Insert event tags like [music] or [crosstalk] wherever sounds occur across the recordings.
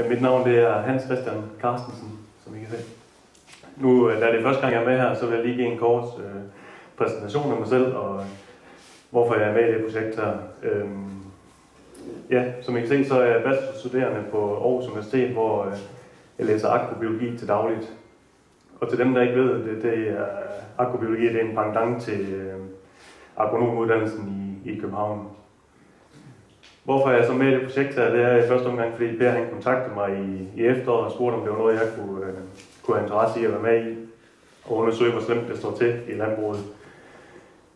Ja, mit navn det er Hans Christian Carstensen, som I kan se. Nu, øh, da det er første gang, jeg er med her, så vil jeg lige give en kort øh, præsentation af mig selv, og øh, hvorfor jeg er med i det projekt her. Øhm, ja, som I kan se, så er jeg bachelorstuderende på Aarhus Universitet, hvor øh, jeg læser akrobiologi til dagligt. Og til dem, der ikke ved det, det er akrobiologi det er en pendant til øh, agronomuddannelsen i, i København. Hvorfor er jeg så med i det projekt her, det er i første omgang, fordi Per han kontaktede mig i, i efteråret og spurgte, om det var noget, jeg kunne, øh, kunne have interesse i at være med i og undersøge, hvor slemt det står til i landbruget.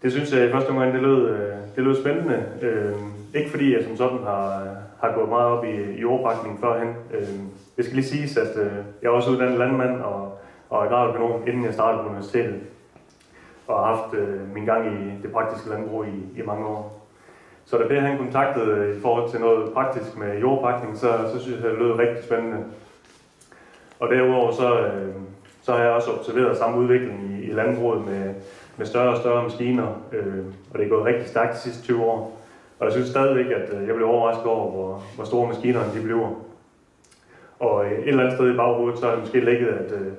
Det synes jeg i første omgang, det lød, øh, det lød spændende. Øh, ikke fordi jeg som sådan har, har gået meget op i, i jordbakning førhen. Øh, det skal lige siges, at øh, jeg er også uddannet landmand og, og agrarøkonom, inden jeg startede på universitetet. Og har haft øh, min gang i det praktiske landbrug i, i mange år. Så da Per han kontaktede øh, i forhold til noget praktisk med jordpakning, så, så synes jeg, det lød rigtig spændende. Og derudover så, øh, så har jeg også observeret samme udvikling i, i landbruget med, med større og større maskiner, øh, og det er gået rigtig stærkt de sidste 20 år. Og jeg synes stadigvæk, at øh, jeg bliver overrasket over, hvor, hvor store maskinerne de bliver. Og øh, et eller andet sted i baghovedet, så har det måske ligget, at øh,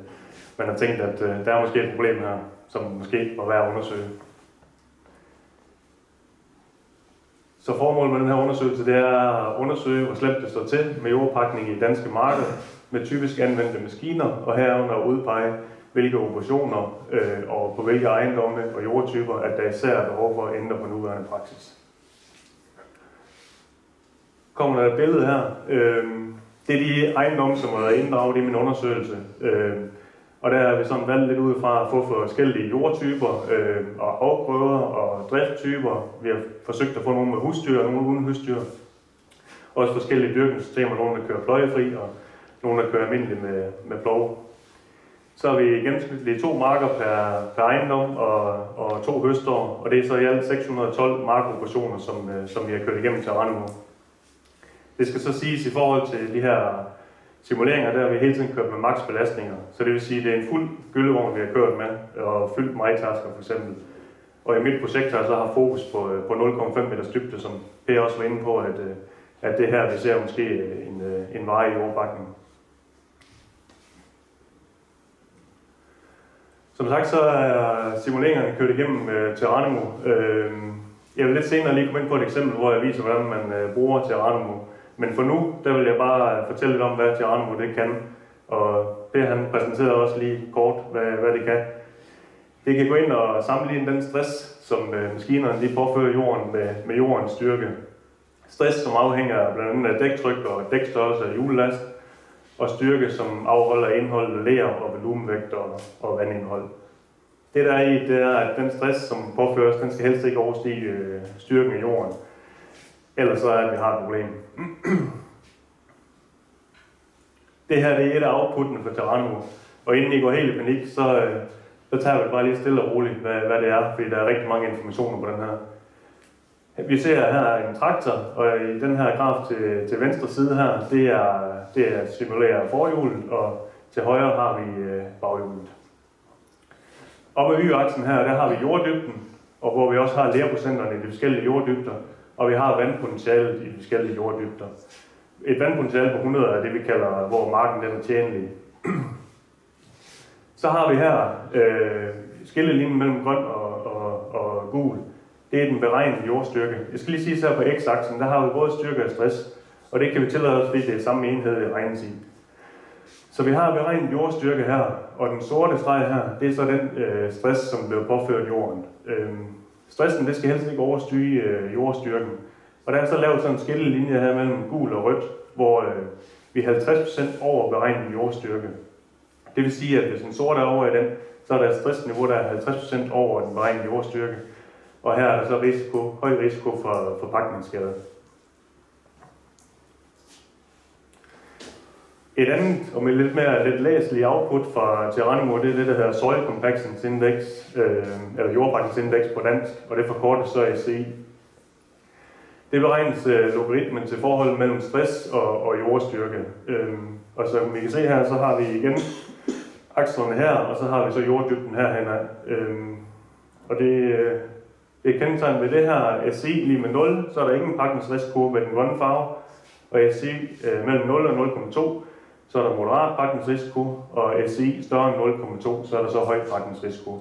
man har tænkt, at øh, der er måske et problem her, som måske var værd at undersøge. Så formålet med den her undersøgelse, det er at undersøge, hvor slemt det står til med jordpakning i danske marker, med typisk anvendte maskiner, og herunder udpege, hvilke operationer øh, og på hvilke ejendomme og jordtyper, at der især er behov for at ændre på nuværende praksis. Kommer der et billede her. Øh, det er de ejendomme, som har været inddraget i min undersøgelse. Øh, og der har vi sådan valgt lidt ud fra at få forskellige jordtyper øh, og afgrøder og drifttyper. Vi har forsøgt at få nogle med husdyr og nogle uden husdyr. Også forskellige dyrkningssystemer, nogle der kører pløjefri og nogle der kører almindeligt med, med plov. Så har vi gennemsnitligt to marker per, per ejendom og, og to høstår, og det er så i alt 612 markoperationer, som, øh, som vi har kørt igennem til Randemo. Det skal så siges i forhold til de her simuleringer, der har vi hele tiden kørt med maks belastninger. Så det vil sige, at det er en fuld gyldevogn, vi har kørt med, og fyldt majtasker for eksempel. Og i mit projekt har jeg så har fokus på, øh, på 0,5 meters dybde, som Per også var inde på, at, øh, at det her, vi ser måske øh, en, en vare i jordbakning. Som sagt, så er simuleringerne kørt igennem øh, Terranimo. Øh, jeg vil lidt senere lige komme ind på et eksempel, hvor jeg viser, hvordan man øh, bruger Terranimo. Men for nu, der vil jeg bare fortælle lidt om, hvad Geronimo det kan. Og Per han præsenterede også lige kort, hvad, hvad det kan. Det kan gå ind og sammenligne den stress, som øh, maskinerne lige påfører jorden med, med jordens styrke. Stress, som afhænger blandt andet af dæktryk og dækstørrelse og hjullast, og styrke, som afholder indholdet af ler og volumenvægt og, og vandindhold. Det der er i, det er, at den stress, som påføres, den skal helst ikke overstige øh, styrken af jorden. Ellers så er det, at vi har et problem. [clears throat] det her det er et af outputtene for Terrano. Og inden I går helt i panik, så, øh, så tager vi bare lige stille og roligt, hvad, hvad det er, fordi der er rigtig mange informationer på den her. Vi ser her en traktor, og i den her graf til, til venstre side her, det er, det er simulerer forhjulet, og til højre har vi øh, baghjulet. Oppe i y-aksen her, der har vi jorddybden, og hvor vi også har lærprocenterne i de forskellige jorddybder, og vi har vandpotentialet i de forskellige jorddybder. Et vandpotentiale på 100 er det, vi kalder, hvor marken den er tjenlig. [clears throat] Så har vi her øh, skillelinjen mellem grøn og, og, og gul. Det er den beregnede jordstyrke. Jeg skal lige sige, så på x-aksen, der har vi både styrke og stress. Og det kan vi tillade os, fordi det er samme enhed, det regnes i. Så vi har beregnet jordstyrke her, og den sorte streg her, det er så den øh, stress, som blev påført jorden. Øhm, stressen, det skal helst ikke overstyre øh, jordstyrken. Og der er så lavet sådan en skillelinje her mellem gul og rødt, hvor øh, vi er 50% over beregnet jordstyrke. Det vil sige, at hvis en sort er over i den, så er der et stressniveau, der er 50% over den beregnede jordstyrke. Og her er der så risiko, høj risiko for, for Et andet og med lidt mere lidt læselig output fra Geronimo, det er det, der hedder Soil Compaction Index, øh, eller jordpakningsindex på dansk, og det forkortes så SCI. Det beregnes øh, logaritmen til forholdet mellem stress og, og jordstyrke. Øh, og som I kan se her, så har vi igen akslerne her, og så har vi så jorddybden herhen. Øh, og det, øh, det kendetegn ved det her SCI lige med 0, så er der ingen pakningsrisiko med den grønne farve, og SI øh, mellem 0 og 0,2, så er der moderat pakningsrisiko, og SI større end 0,2, så er der så høj pakningsrisiko.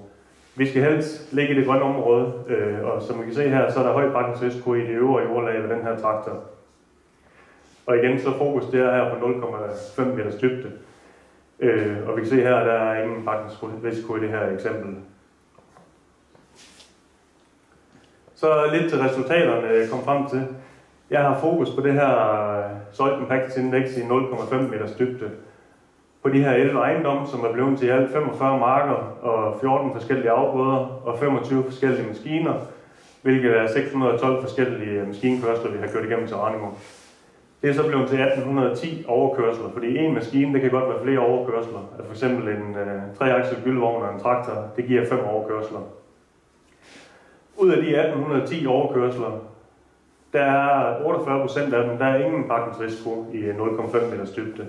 Vi skal helst ligge i det grønne område, øh, og som vi kan se her, så er der høj pakningsrisiko i det øvre jordlag ved den her traktor. Og igen, så fokus det er her på 0,5 meters dybde. Øh, og vi kan se her, at der er ingen pakningsrisiko i det her eksempel. Så lidt til resultaterne jeg kom frem til. Jeg har fokus på det her Soil Practice Index i 0,5 meters dybde. På de her 11 ejendomme, som er blevet til i alt 45 marker og 14 forskellige afgrøder og 25 forskellige maskiner, hvilket er 612 forskellige øh, maskinkørsler, vi har kørt igennem til Ranimo. Det er så blevet til 1810 overkørsler, fordi en maskine, det kan godt være flere overkørsler. Altså for eksempel en øh, treaksel gyldvogn og en traktor, det giver fem overkørsler. Ud af de 1810 overkørsler, der er 48 procent af dem, der er ingen pakningsrisiko i øh, 0,5 meters dybde.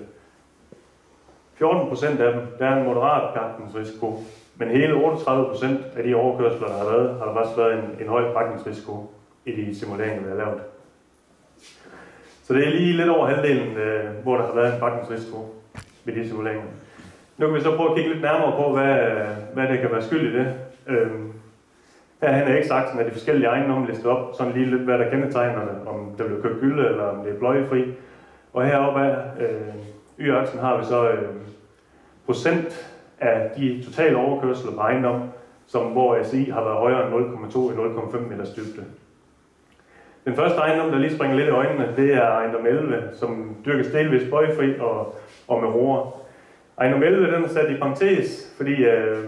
14 procent af dem, der er en moderat pakningsrisiko, men hele 38 procent af de overkørsler, der har været, har der faktisk været en, en høj pakningsrisiko i de simuleringer, vi har lavet. Så det er lige lidt over halvdelen, øh, hvor der har været en pakningsrisiko ved de simuleringer. Nu kan vi så prøve at kigge lidt nærmere på, hvad, øh, hvad det kan være skyld i det. Øhm, her er ikke sagt, at de forskellige ejendomme listet op, sådan lige lidt, hvad der kendetegner det, om der bliver købt gylde, eller om det er bløjefri. Og heroppe af øh, y-aksen har vi så øh, procent af de totale overkørsler på ejendom, som hvor SI har været højere end 0,2 i 0,5 meters dybde. Den første ejendom, der lige springer lidt i øjnene, det er ejendom 11, som dyrkes delvis bøjefri og, og med roer. Ejendom 11 den er sat i parentes, fordi øh,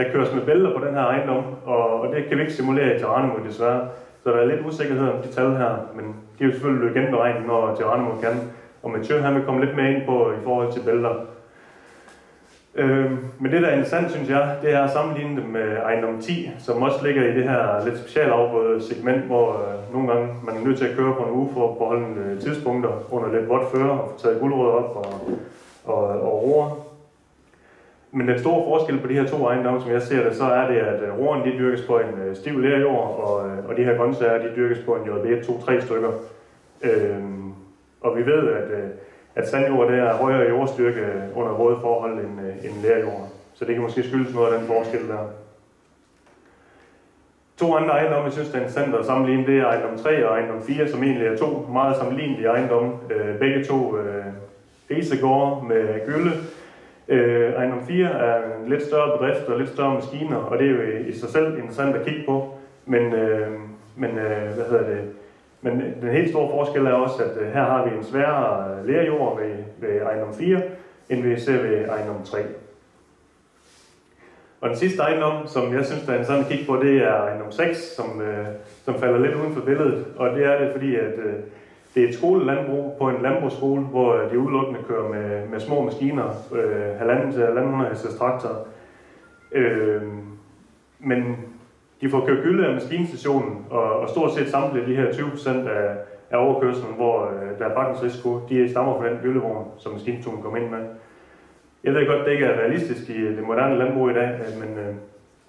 der køres med bælter på den her ejendom, og, og det kan vi ikke simulere i Geronimo desværre. Så der er lidt usikkerhed om de tal her, men de er jo selvfølgelig blevet genberegnet, når Geronimo kan. Og Mathieu han vil komme lidt mere ind på i forhold til bælter. Øh, men det, der er interessant, synes jeg, det er at sammenligne det med ejendom 10, som også ligger i det her lidt specialafbrød segment, hvor øh, nogle gange man er nødt til at køre på en uge for at beholde øh, tidspunkter under lidt vådt føre og få taget guldrødder op og, og, og roer. Men den store forskel på de her to ejendomme, som jeg ser det, så er det, at øh, de dyrkes på en øh, stiv lærjord, og, øh, og de her grøntsager de dyrkes på en JB 2-3 stykker. Øhm, og vi ved, at øh, at sandjord der er højere jordstyrke under våde forhold end, end lærjord. Så det kan måske skyldes noget af den forskel der. To andre ejendomme, jeg synes, det er interessant at sammenligne, det er ejendom 3 og ejendom 4, som egentlig er to meget sammenlignelige ejendomme. Øh, begge to øh, risegårde med gylde. Øh, ejendom 4 er en lidt større bedrift og lidt større maskiner, og det er jo i, i sig selv interessant at kigge på. Men, øh, men øh, hvad hedder det, men den helt store forskel er også, at øh, her har vi en sværere øh, lærjord ved, ved ejendom 4, end vi ser ved ejendom 3. Og den sidste ejendom, som jeg synes, der er interessant at kigge på, det er ejendom 6, som, øh, som falder lidt uden for billedet. Og det er det, fordi at, øh, det er et skolelandbrug på en landbrugsskole, hvor øh, de udelukkende kører med, med små maskiner, øh, halvanden til 1.500 hestes traktor. Øh, men de får kørt gylde af maskinstationen, og, og stort set samtlige de her 20% af, af overkørselen, hvor øh, der er pakningsrisiko, de stammer fra den gyldevogn, som maskinstationen kommer ind med. Jeg ved godt, det ikke er realistisk i det moderne landbrug i dag, øh, men, øh,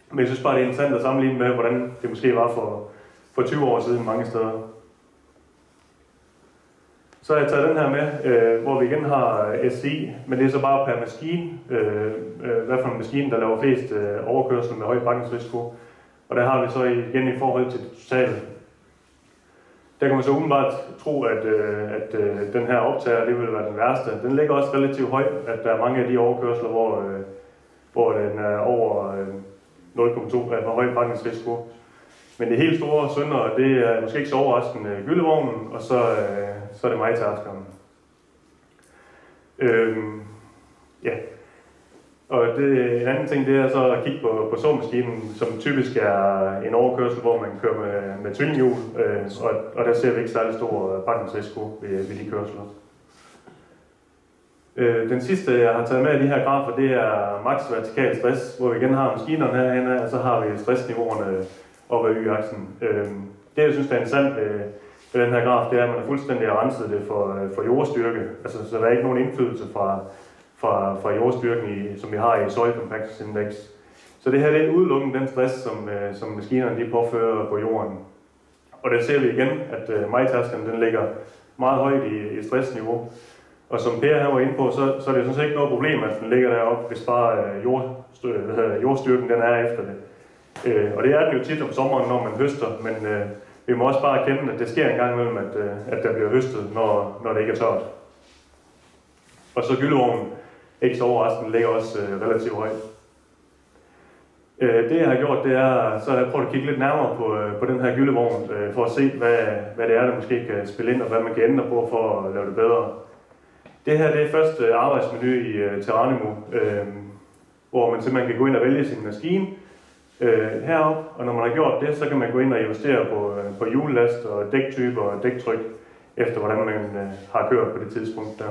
men jeg synes bare, det er interessant at sammenligne med, hvordan det måske var for, for 20 år siden mange steder. Så har jeg taget den her med, øh, hvor vi igen har øh, SI, men det er så bare per maskine, øh, øh, hvad for en maskine, der laver flest øh, overkørsel med høj bakningsrisiko. Og der har vi så igen i forhold til det totale. Der kan man så umiddelbart tro, at, øh, at øh, den her optager, det vil være den værste. Den ligger også relativt højt, at der er mange af de overkørsler, hvor, øh, hvor den er over 0,2 af for høj bakningsrisiko. Men det helt store sønder, det er måske ikke så overraskende øh, gyldevognen, og så, øh, så er det mig tærskeren. Øhm, ja, og det, en anden ting, det er så at kigge på, på såmaskinen, som typisk er en overkørsel, hvor man kører med, med tyndhjul, øh, og, og der ser vi ikke særlig stor pakningsrisiko ved, ved de kørsler. Øh, den sidste, jeg har taget med i de her grafer, det er max vertikal stress, hvor vi igen har maskinerne herhen, og så har vi stressniveauerne op ad y-aksen. Øh, det, jeg synes, der er interessant ved, ved den her graf, det er, at man er fuldstændig renset det for, øh, for jordstyrke. Altså, så der er ikke nogen indflydelse fra, fra, fra jordstyrken, i, som vi har i Soil Compaction Index. Så det her det er udelukkende den stress, som, øh, som maskinerne de påfører på jorden. Og der ser vi igen, at øh, majtasken den ligger meget højt i, i stressniveau. Og som Per her var inde på, så, så er det sådan set ikke noget problem, at den ligger deroppe, hvis bare øh, jord, øh, jordstyrken den er efter det. Øh, og det er den jo tit om sommeren, når man høster, men øh, vi må også bare erkende, at det sker en gang imellem, at, øh, at der bliver høstet, når, når det ikke er tørt. Og så gyldevognen, ikke så overraskende, ligger også øh, relativt højt. Øh, det jeg har gjort, det er, så har jeg prøvet at kigge lidt nærmere på, øh, på den her gyldevogn, øh, for at se, hvad, hvad det er, der måske kan spille ind, og hvad man kan ændre på for at lave det bedre. Det her det er første arbejdsmenu i øh, Terranimo, øh, hvor man simpelthen kan gå ind og vælge sin maskine øh, heroppe, og når man har gjort det, så kan man gå ind og justere på, øh, på hjullast og dæktype og dæktryk, efter hvordan man øh, har kørt på det tidspunkt der.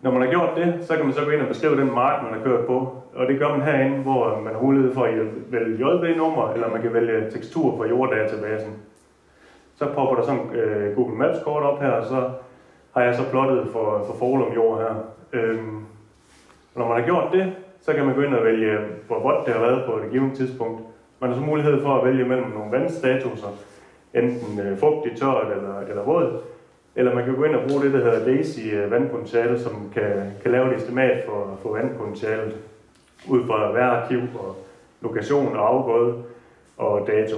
Når man har gjort det, så kan man så gå ind og beskrive den mark, man har kørt på, og det gør man herinde, hvor man har mulighed for at vælge JB-nummer, eller man kan vælge tekstur fra jorddatabasen. Så popper der sådan øh, Google Maps kort op her, og så har jeg så plottet for, for Forlum jord her. Øhm, når man har gjort det, så kan man gå ind og vælge, hvor vådt det har været på et givet tidspunkt. Man har så mulighed for at vælge mellem nogle vandstatuser, enten øh, fugtigt, tørt eller, eller våd. Eller man kan gå ind og bruge det, der hedder DAISY øh, vandpotentiale, som kan, kan lave et estimat for, for vandpotentialet ud fra arkiv og lokation og afgået og dato.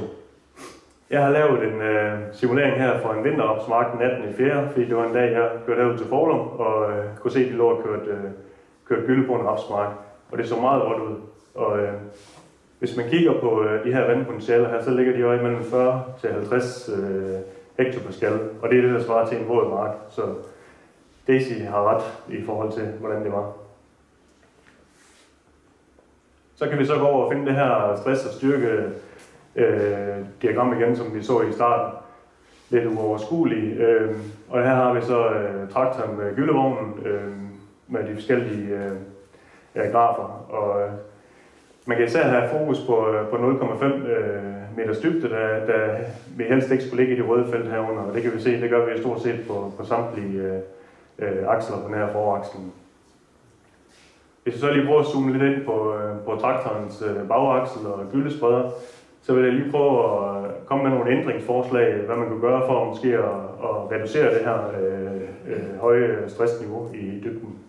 Jeg har lavet en øh, simulering her for en vinteropsmark den 18. i 4., fordi det var en dag, jeg kørte herud til Forlum og øh, kunne se, at de lå og kørte, øh, kørte gylde på en opsmark. Og det så meget godt ud. Og øh, hvis man kigger på øh, de her vandpotentialer her, så ligger de jo imellem 40 til 50 øh, hektopascal, og det er det, der svarer til en våd mark. Så Daisy har ret i forhold til, hvordan det var. Så kan vi så gå over og finde det her stress- og styrke øh, diagram igen, som vi så i starten. Lidt uoverskueligt. Øh, og her har vi så øh, traktoren med gyldevognen øh, med de forskellige øh, øh, grafer. Og øh, man kan især have fokus på, øh, på 0,5 øh, meters dybde, der, der vi helst ikke skulle ligge i det røde felt herunder. Og det kan vi se, det gør vi stort set på, på samtlige øh, øh aksler på den her forakslen. Hvis vi så lige prøver at zoome lidt ind på, øh, på traktorens bagaksel og gyldespreder, så vil jeg lige prøve at komme med nogle ændringsforslag, hvad man kan gøre for måske at, at reducere det her øh, øh, høje stressniveau i dybden.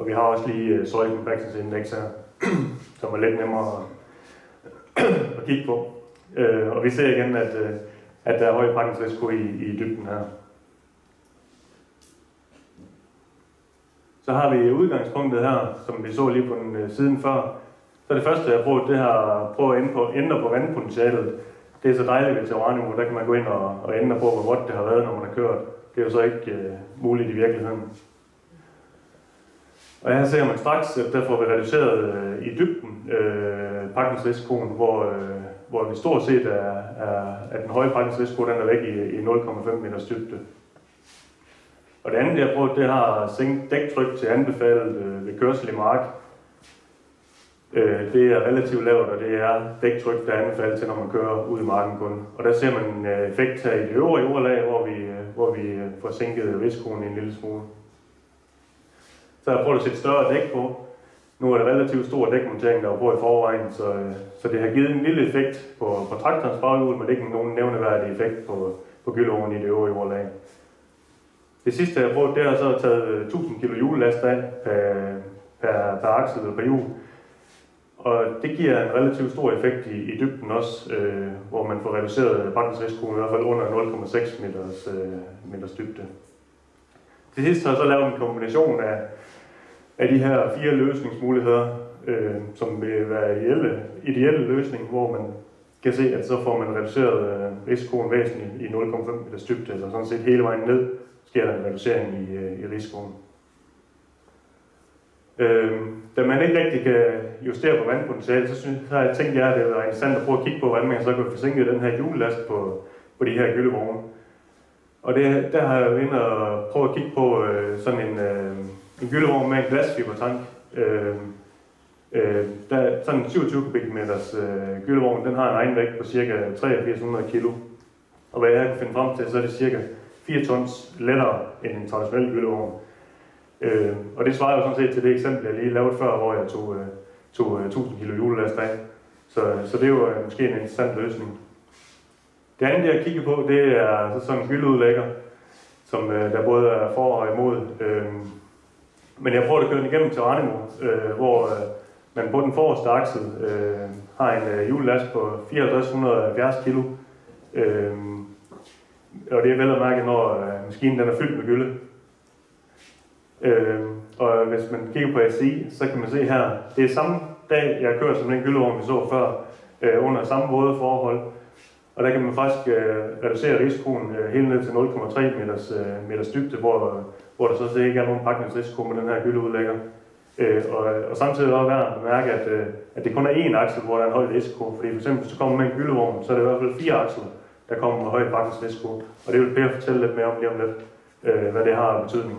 Og vi har også lige uh, Soil Complexity Index her, [clears throat] som er lidt nemmere at, [clears throat] at kigge på. Uh, og vi ser igen, at, uh, at der er høj pakningsrisiko i, i dybden her. Så har vi udgangspunktet her, som vi så lige på den uh, siden før. Så det første, jeg prøver, det her prøver at ændre på, ændre på vandpotentialet. Det er så dejligt ved terrarium, der kan man gå ind og, og ændre på, hvor vådt det har været, når man har kørt. Det er jo så ikke uh, muligt i virkeligheden. Og her ser man straks, at der får vi reduceret øh, i dybden øh, pakningsrisikoen, hvor, øh, hvor vi stort set er, er at den høje pakningsrisiko den er væk i, i 0,5 meters dybde. Og det andet, jeg har prøvet, det har sænket dæktryk til anbefalet øh, ved kørsel i mark. Øh, det er relativt lavt, og det er dæktryk, der er anbefalet til, når man kører ud i marken kun. Og der ser man en øh, effekt her i det øvrige jordlag, hvor vi, øh, hvor vi øh, får sænket risikoen en lille smule. Så jeg prøvet at sætte større dæk på. Nu er det relativt stor dækmontering, der var på i forvejen, så, øh, så det har givet en lille effekt på, på traktorens baghjul, men ikke nogen nævneværdig effekt på, på gyldoven i det øvrige overlag. Det sidste, jeg har prøvet, det har så taget 1000 kg julelast af per, per, per aksel eller per hjul. Og det giver en relativt stor effekt i, i dybden også, øh, hvor man får reduceret brændsrisikoen i hvert fald under 0,6 meters, øh, meters dybde. Til sidst har jeg så lavet en kombination af af de her fire løsningsmuligheder, øh, som vil være ideelle, ideelle løsning, hvor man kan se, at så får man reduceret øh, risikoen væsentligt i 0,5 meters dybde, eller sådan set hele vejen ned sker der en reducering i, øh, i risikoen. Øh, da man ikke rigtig kan justere på vandpotentiale, så, synes, så har jeg tænkt, at det er interessant at prøve at kigge på, hvordan man så kan forsinke den her julelast på, på de her gyldevogne. Og det, der har jeg været inde og prøve at kigge på øh, sådan en, øh, en gyldevogn med en glasfibertank. Øh, øh, der, sådan en 27 kubikmeters øh, gyldevogn, den har en egen vægt på ca. 8300 kg. Og hvad jeg kunne finde frem til, så er det cirka 4 tons lettere end en traditionel gyldevogn. Øh, og det svarer jo sådan set til det eksempel, jeg lige lavede før, hvor jeg tog, øh, tog 1000 kg julelast af. Så, så det er jo øh, måske en interessant løsning. Det andet, jeg kigger på, det er så sådan en gyldeudlægger, som øh, der både er for og imod. Øh, men jeg prøver at køre den igennem til Arnemo, øh, hvor øh, man på den forreste aksel øh, har en øh, hjullast på 5470 kg. Øh, og det er vel at mærke, når øh, maskinen den er fyldt med gylde. Øh, og hvis man kigger på SI, så kan man se her, det er samme dag, jeg kører som den gyldevogn, vi så før, øh, under samme våde forhold. Og der kan man faktisk øh, reducere risikoen øh, helt ned til 0,3 meters, øh, meters dybde, hvor, hvor der så ikke er nogen pakningsrisiko med den her gyldeudlægger. Øh, og, og samtidig er det værd at bemærke, at, øh, at det kun er én aksel, hvor der er en høj risiko. Fordi for eksempel, hvis du kommer med en gyldevogn, så er det i hvert fald fire aksler, der kommer med høj pakningsrisiko. Og det vil Per fortælle lidt mere om lige om lidt, øh, hvad det har af betydning.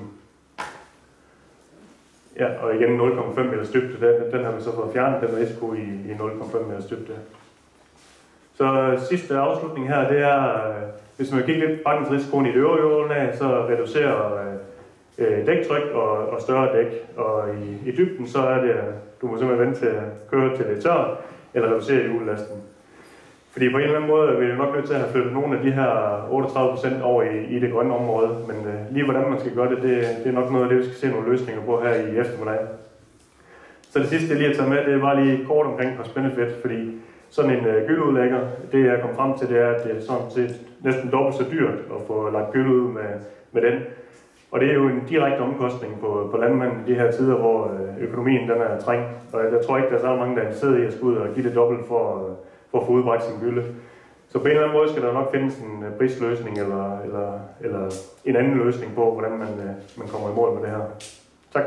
Ja, og igen 0,5 meters dybde, den, den har vi så fået fjernet, den risiko i, i 0,5 meters dybde. Så sidste afslutning her, det er, øh, hvis man kigger lidt pakningsrisikoen i det så reducerer øh, øh, dæktryk og, og større dæk. Og i, i dybden, så er det, øh, du må simpelthen vente til at køre til det tør, eller reducere hjullasten. Fordi på en eller anden måde vil vi nok nødt til at have flyttet nogle af de her 38% over i, i det grønne område, men øh, lige hvordan man skal gøre det, det, det er nok noget af det, vi skal se nogle løsninger på her i eftermiddag. Så det sidste, jeg lige har taget med, det er bare lige kort omkring cost benefit, fordi sådan en øh, gyldeudlægger, det jeg kom frem til, det er, at det er sådan set næsten dobbelt så dyrt at få lagt gyld ud med, med den. Og det er jo en direkte omkostning på, på landmanden i de her tider, hvor øh, økonomien den er trængt. Og jeg tror ikke, der er så mange, der er sidder i at skulle ud og give det dobbelt for, øh, for at få udbragt sin gylde. Så på en eller anden måde skal der nok findes en øh, prisløsning eller, eller, eller en anden løsning på, hvordan man, man kommer i mål med det her. Tak.